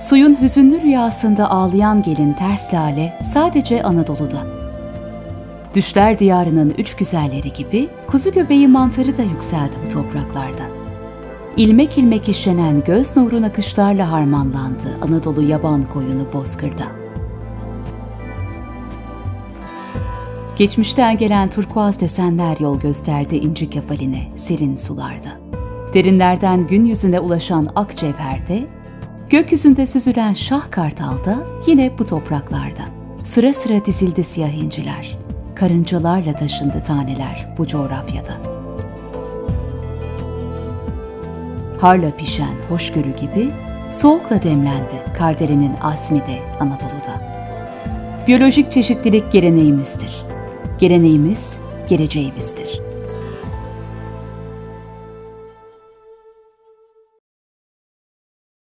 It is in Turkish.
Suyun hüzünlü rüyasında ağlayan gelin ters lale sadece Anadolu'da. Düşler diyarının üç güzelleri gibi kuzu göbeği mantarı da yükseldi bu topraklarda. İlmek ilmek işlenen göz nuru nakışlarla harmanlandı Anadolu yaban koyunu bozkırda. Geçmişten gelen turkuaz desenler yol gösterdi inci kefaline serin sularda. Derinlerden gün yüzüne ulaşan ak cevherde, gökyüzünde süzülen şah kartalda yine bu topraklarda. Sıra sıra dizildi siyah inciler, karıncalarla taşındı taneler bu coğrafyada. Harla pişen hoşgörü gibi soğukla demlendi Kardelen'in asmi de Anadolu'da. Biyolojik çeşitlilik geleneğimizdir. Geleneğimiz geleceğimizdir.